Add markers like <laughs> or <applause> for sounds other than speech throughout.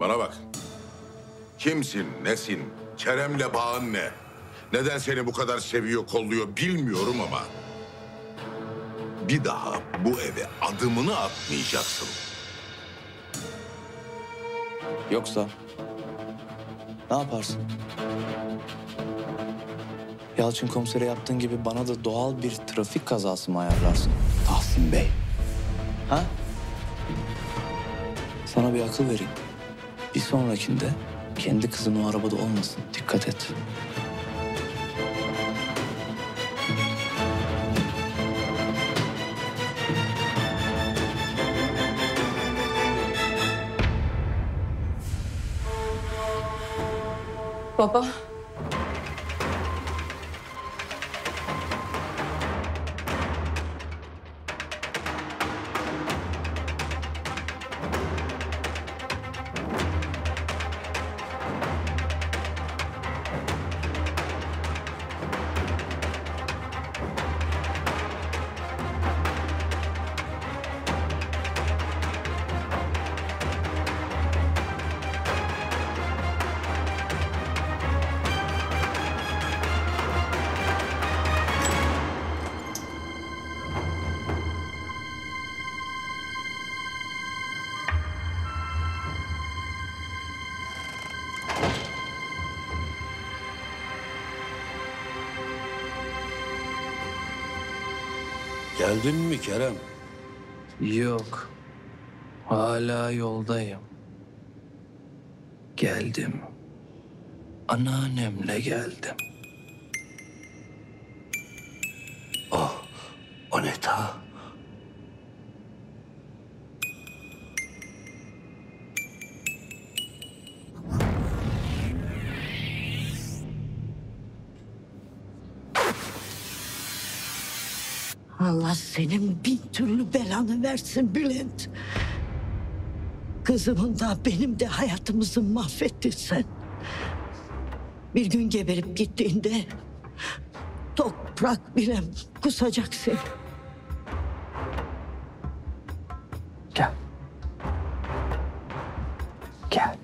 Bana bak. Kimsin, nesin? Kerem'le bağın ne? Neden seni bu kadar seviyor, kolluyor bilmiyorum ama... Bir daha bu eve adımını atmayacaksın. Yoksa ne yaparsın? Yalçın komisere yaptığın gibi bana da doğal bir trafik kazası mı ayarlarsın? Tahsin Bey. Ha? Sana bir akıl vereyim. Sonrakinde kendi kızın o arabada olmasın. Dikkat et. Baba. Geldin mi Kerem? Yok. Hala yoldayım. Geldim. Anneannemle geldim. O ne Allah senin bin türlü belanı versin Bülent. Kızımın da benim de hayatımızı mahvettin sen. Bir gün geberip gittiğinde toprak bile kusacak seni. Gel. Gel.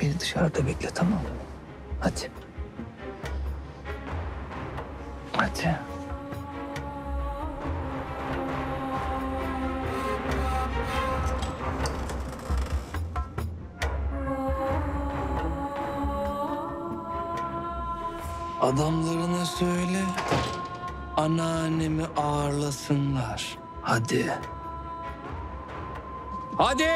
Beni dışarıda bekle tamam mı? Hadi. Hadi. Adamlarına söyle. Anneannemi ağırlasınlar. Hadi. Hadi.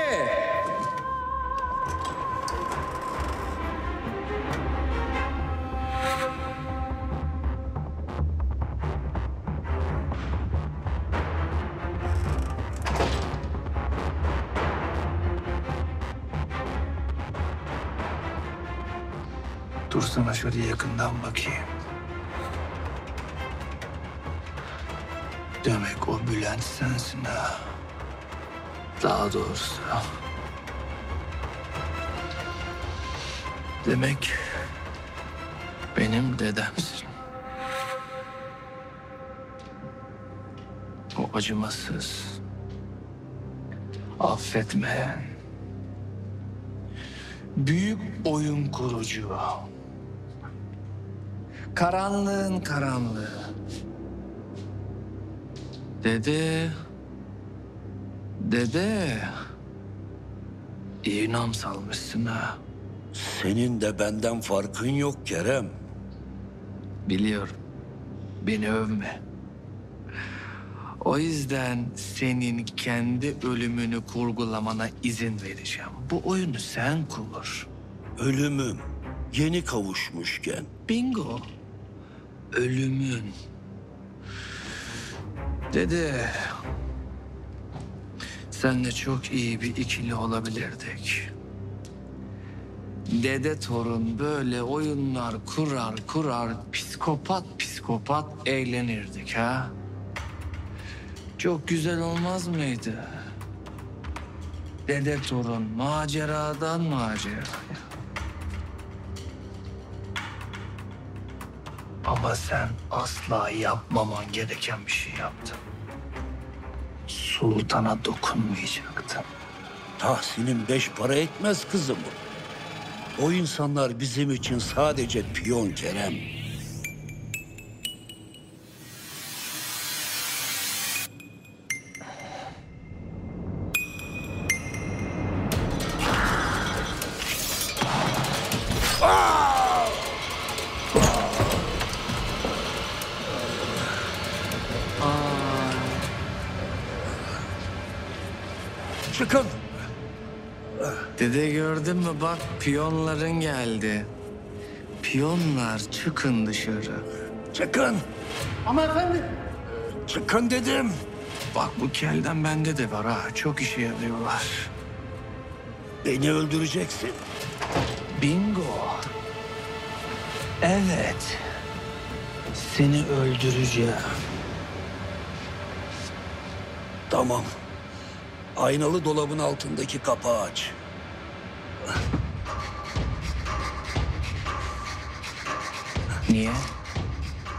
Dursana şöyle yakından bakayım. Demek o Bülent sensin ha. Daha doğrusu. Demek benim dedemsin. O acımasız, affetmeyen, büyük oyun kurucu, karanlığın karanlığı. Dede, dede, iyi nam salmışsın ha. Senin de benden farkın yok Kerem. Biliyorum. Beni övme. O yüzden senin kendi ölümünü kurgulamana izin vereceğim. Bu oyunu sen kur. Ölümüm yeni kavuşmuşken. Bingo. Ölümün. Dede. Senle çok iyi bir ikili olabilirdik. Dede torun böyle oyunlar kurar kurar psikopat psikopat eğlenirdik ha. Çok güzel olmaz mıydı? Dede torun maceradan maceraya. Ama sen asla yapmaman gereken bir şey yaptın. sultana dokunmayacaktım. Tahsin'in beş para etmez kızım. O insanlar bizim için sadece piyon Kerem. Çıkın. Dede gördün mü bak piyonların geldi. Piyonlar çıkın dışarı. Çıkın. Ama efendim. Çıkın dedim. Bak bu kelden bende de var ha. Çok işe yarıyorlar. Beni öldüreceksin. Bingo. Evet. Seni öldüreceğim. Tamam. Aynalı dolabın altındaki kapağı aç. Niye?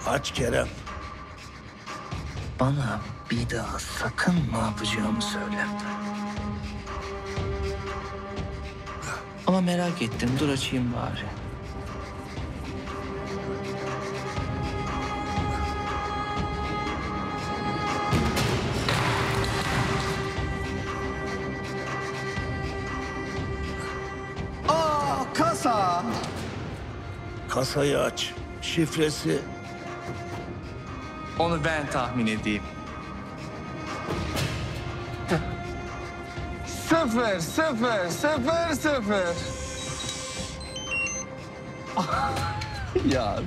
Aç Kerem. Bana bir daha sakın ne yapacağımı söyle. Ama merak ettim. Dur açayım bari. Kasa. Kasayı aç. Şifresi Onu ben tahmin edeyim. Sıfır, sıfır, sıfır, sıfır. <laughs> ya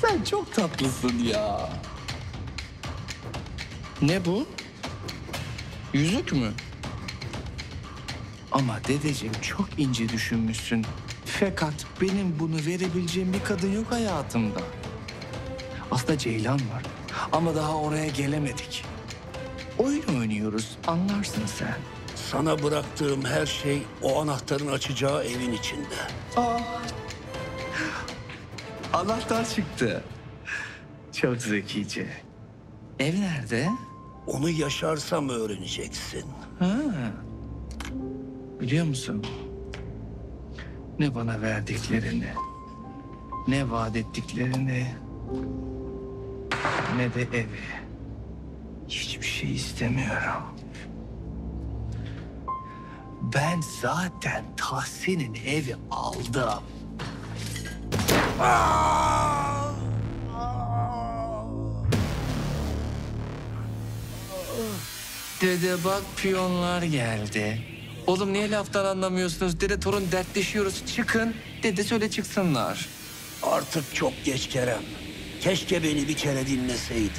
sen çok tatlısın ya. Ne bu? Yüzük mü? Ama dedeciğim çok ince düşünmüşsün. Fakat benim bunu verebileceğim bir kadın yok hayatımda. Aslında Ceylan var. Ama daha oraya gelemedik. Oyun oynuyoruz. Anlarsın sen. sana bıraktığım her şey o anahtarın açacağı evin içinde. Anahtar çıktı. Çok zekice. Ev nerede? Onu yaşarsam öğreneceksin. Ha. Biliyor musun? Ne bana verdiklerini, ne vaat ettiklerini, ne de evi. Hiçbir şey istemiyorum. Ben zaten Tahsin'in evi aldım. Dede bak piyonlar geldi. Oğlum niye laftan anlamıyorsunuz? Dede torun dertleşiyoruz. Çıkın. Dede söyle çıksınlar. Artık çok geç Kerem. Keşke beni bir kere dinleseydin.